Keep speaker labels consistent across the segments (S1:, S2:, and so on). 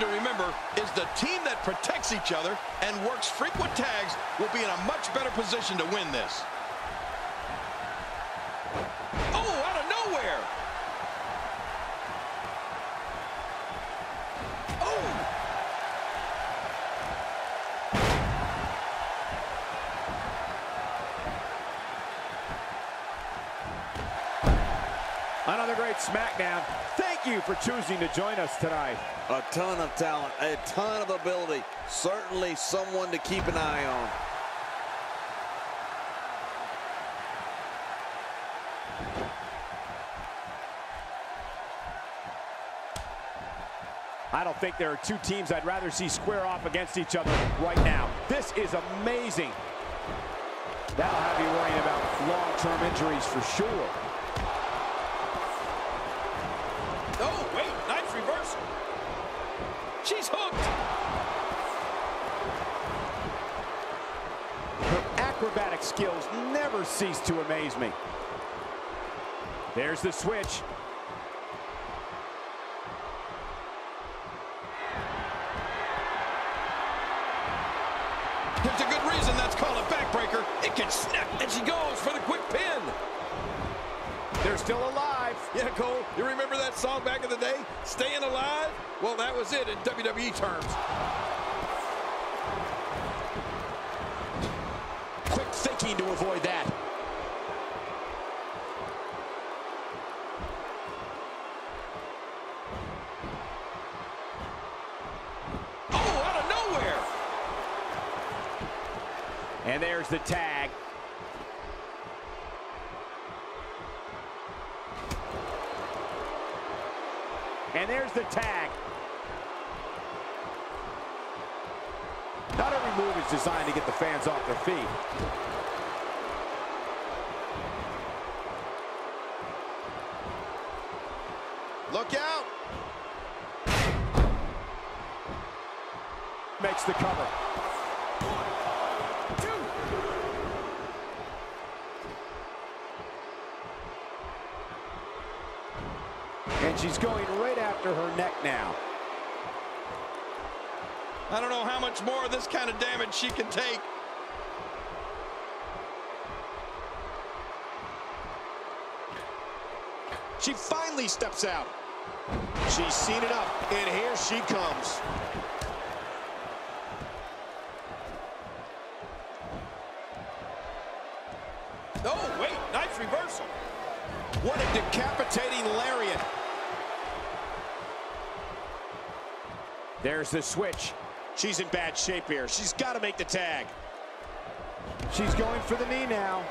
S1: to remember is the team that protects each other and works frequent tags will be in a much better position to win this. Oh, out of nowhere. Oh.
S2: Another great SmackDown. Thank you for choosing to join us tonight.
S3: A ton of talent, a ton of ability. Certainly someone to keep an eye on.
S2: I don't think there are two teams I'd rather see square off against each other right now. This is amazing. That'll have you worrying about long-term injuries for sure.
S1: Oh, wait, nice reversal. She's hooked.
S2: Her acrobatic skills never cease to amaze me. There's the switch.
S1: There's a good reason that's called a backbreaker. It can snap, and she goes for the quick pin.
S2: They're still alive.
S1: Yeah, Cole, you remember that song back in the day, Staying Alive? Well, that was it in WWE terms.
S2: To avoid that.
S1: Oh, out of nowhere.
S2: And there's the tag. And there's the tag. Not every move is designed to get the fans off their feet.
S1: Look out.
S2: Makes the cover. And she's going right after her neck now.
S1: I don't know how much more of this kind of damage she can take.
S4: She finally steps out. She's seen it up, and here she comes.
S1: Oh, wait, nice reversal.
S4: What a decapitating lariat.
S2: There's the switch.
S4: She's in bad shape here. She's got to make the tag.
S2: She's going for the knee now.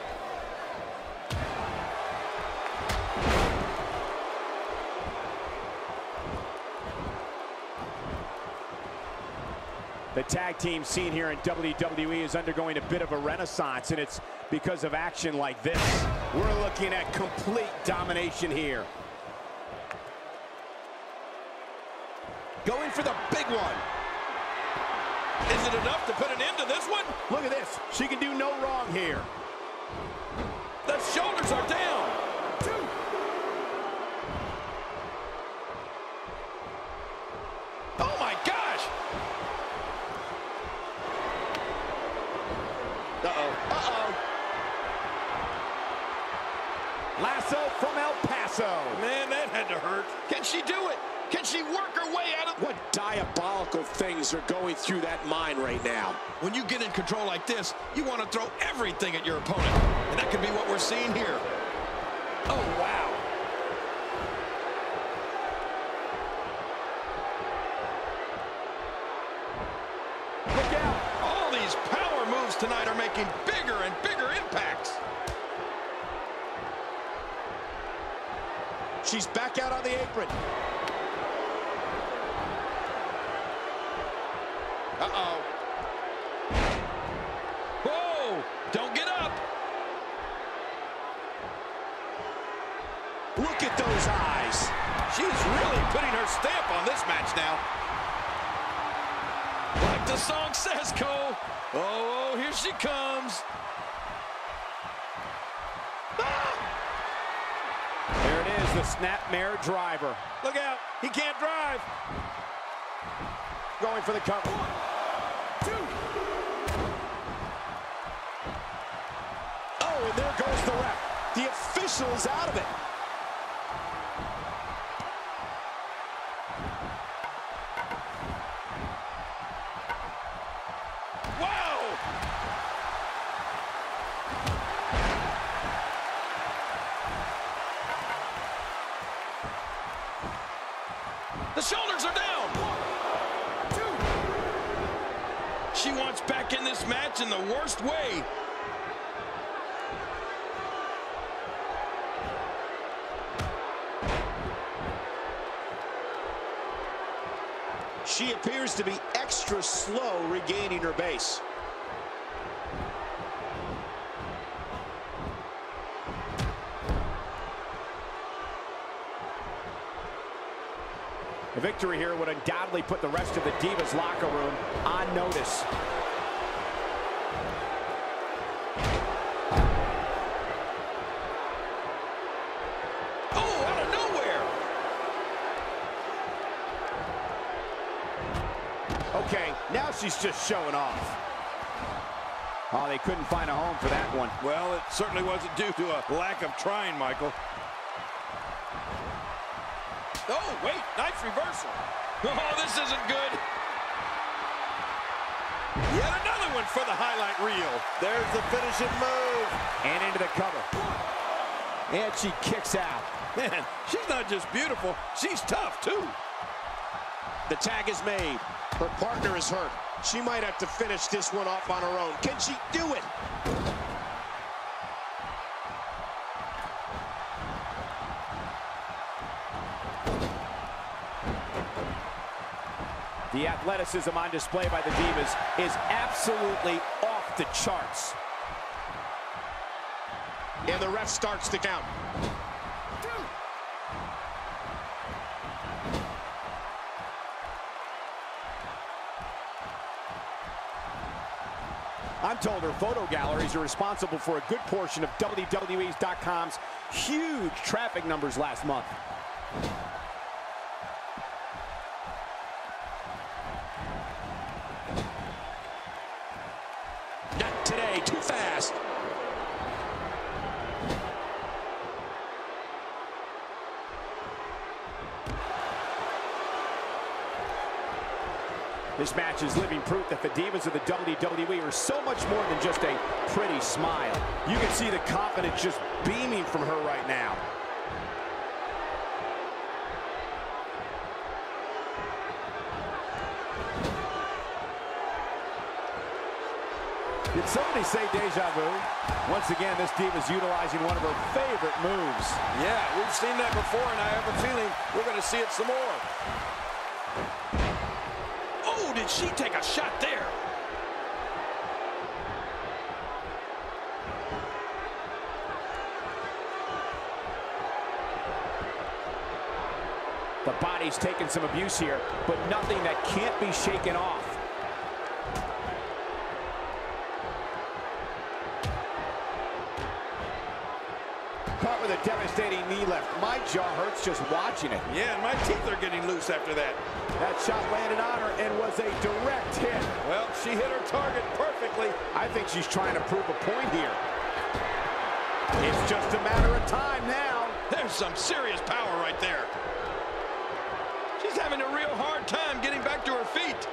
S2: The tag team scene here in WWE is undergoing a bit of a renaissance, and it's because of action like this. We're looking at complete domination here.
S4: Going for the big one.
S1: Is it enough to put an end to this one?
S2: Look at this. She can do no wrong here.
S1: The shoulders are down. Oh my gosh!
S4: Uh-oh. Uh-oh.
S2: Lasso from El Paso.
S1: Man, that had to hurt. Can she do it? Can she work her way out of...
S4: What diabolical things are going through that mind right now?
S1: When you get in control like this, you want to throw everything at your opponent. And that could be what we're seeing here. Oh, wow.
S2: Look out.
S1: All these power moves tonight are making bigger and bigger impacts.
S4: She's back out on the apron.
S1: Uh-oh. Whoa! Don't get up!
S4: Look at those eyes.
S1: She's really putting her stamp on this match now. Like the song says, Cole. Oh, oh here she comes.
S2: Is, the snapmare driver.
S1: Look out. He can't drive.
S2: going for the cover.
S4: Oh, and there goes the ref. The official is out of it.
S1: In the worst way.
S4: She appears to be extra slow regaining her base.
S2: A victory here would undoubtedly put the rest of the Divas locker room on notice. Okay, now she's just showing off. Oh, they couldn't find a home for that one.
S1: Well, it certainly wasn't due to a lack of trying, Michael. Oh, wait, nice reversal. Oh, this isn't good. Yet another one for the highlight reel.
S3: There's the finishing move.
S2: And into the cover. And she kicks out.
S1: Man, she's not just beautiful, she's tough, too.
S4: The tag is made. Her partner is hurt. She might have to finish this one off on her own. Can she do it?
S2: The athleticism on display by the Divas is absolutely off the charts.
S4: And the ref starts to count.
S2: I'm told her photo galleries are responsible for a good portion of WWE's.com's huge traffic numbers last month.
S4: Not today, too fast.
S2: This match is living proof that the Divas of the WWE are so much more than just a pretty smile. You can see the confidence just beaming from her right now. Did somebody say deja vu? Once again, this Diva's utilizing one of her favorite moves.
S1: Yeah, we've seen that before, and I have a feeling we're going to see it some more. She take a shot there?
S2: The body's taken some abuse here, but nothing that can't be shaken off. Devastating knee left. My jaw hurts just watching it.
S1: Yeah, and my teeth are getting loose after that.
S2: That shot landed on her and was a direct hit.
S1: Well, she hit her target perfectly.
S2: I think she's trying to prove a point here. It's just a matter of time now.
S1: There's some serious power right there. She's having a real hard time getting back to her feet.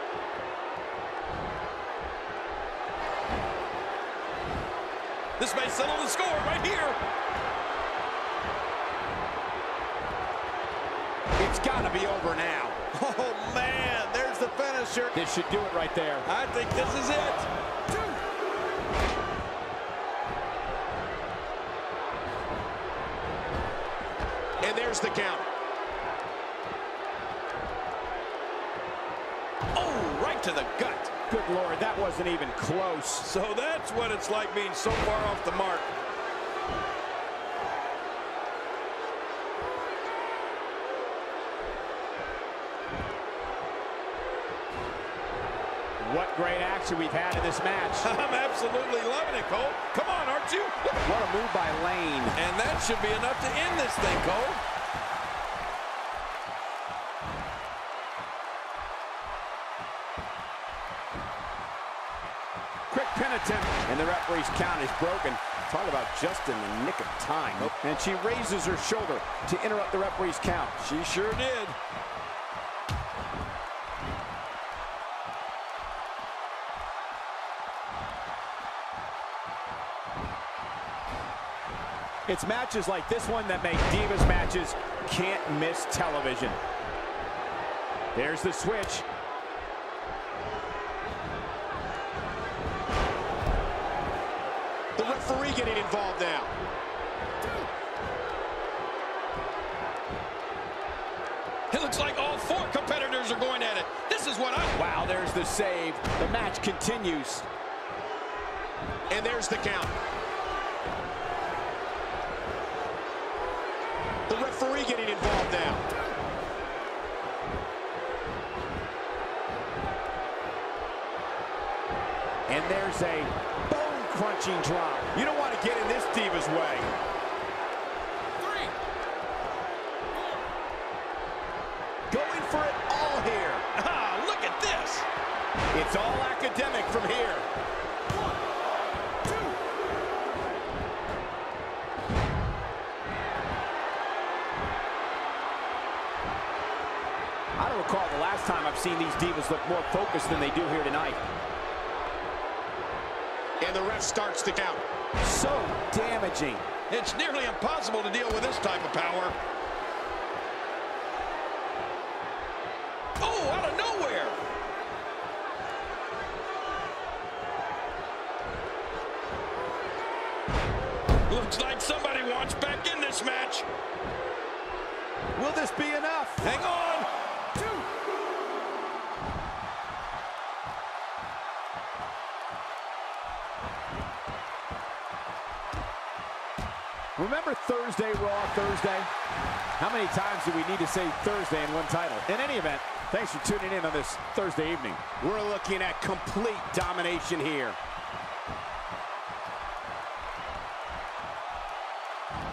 S1: This may settle the score right here.
S2: It's got to be over now.
S3: Oh, man, there's the finisher.
S2: This should do it right there.
S1: I think this is it.
S4: And there's the count.
S1: Oh, right to the gut.
S2: Good Lord, that wasn't even close.
S1: So that's what it's like being so far off the mark.
S2: What great action we've had in this match.
S1: I'm absolutely loving it, Cole. Come on, aren't you?
S2: What a move by Lane.
S1: And that should be enough to end this thing, Cole.
S2: Quick pin attempt, and the referee's count is broken. Talk about just in the nick of time. And she raises her shoulder to interrupt the referee's count.
S1: She sure did.
S2: It's matches like this one that make Divas matches can't miss television. There's the switch.
S4: The referee getting involved now.
S1: It looks like all four competitors are going at it. This is what I...
S2: Wow, there's the save. The match continues.
S4: And there's the count. Referee getting involved now.
S2: And there's a bone-crunching drop. You don't want to get in this Diva's way.
S1: Three.
S2: Going for it all here.
S1: Ah, look at this.
S2: It's all academic from here. Divas look more focused than they do here tonight.
S4: And the ref starts to count.
S2: So damaging.
S1: It's nearly impossible to deal with this type of power. Oh, out of nowhere. Looks like somebody wants back in this match.
S2: Will this be enough?
S1: Hang on.
S2: Remember Thursday, Raw Thursday? How many times do we need to say Thursday in one title? In any event, thanks for tuning in on this Thursday evening. We're looking at complete domination here.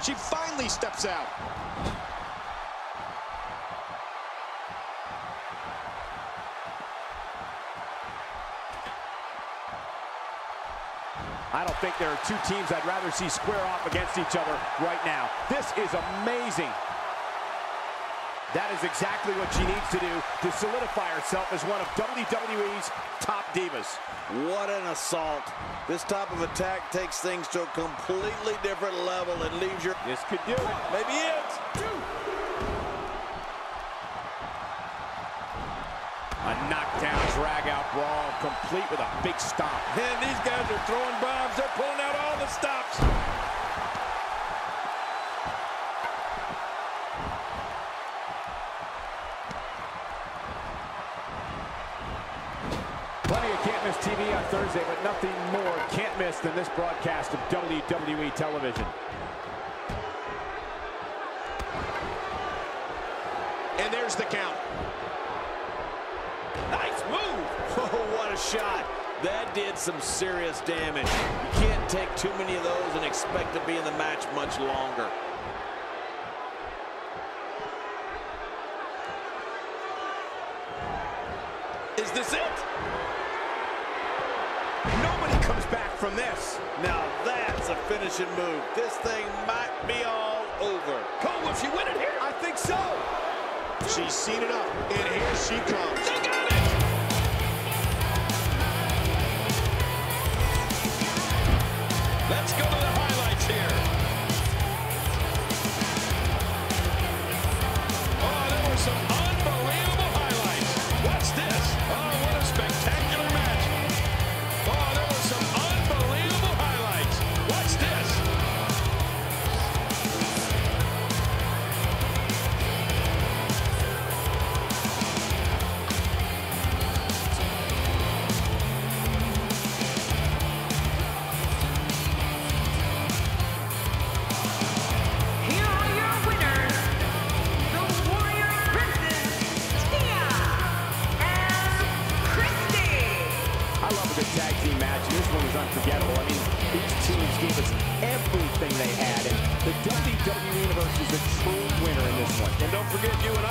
S4: She finally steps out.
S2: I don't think there are two teams I'd rather see square off against each other right now. This is amazing. That is exactly what she needs to do to solidify herself as one of WWE's top divas.
S3: What an assault. This type of attack takes things to a completely different level and leaves your...
S2: This could do it.
S3: Maybe it.
S2: A knockdown, drag-out brawl, complete with a big stop.
S1: And these guys are throwing bombs. They're pulling out all the stops.
S2: Plenty of can't miss TV on Thursday, but nothing more can't miss than this broadcast of WWE television.
S4: And there's the count.
S1: Nice move.
S3: Oh, what a shot. That did some serious damage. You can't take too many of those and expect to be in the match much longer.
S1: Is this it?
S2: Nobody comes back from this.
S3: Now that's a finishing move. This thing might be all over.
S1: Cole, will she win it here?
S2: I think so.
S4: She's seen up. And here she comes.
S1: Forget you.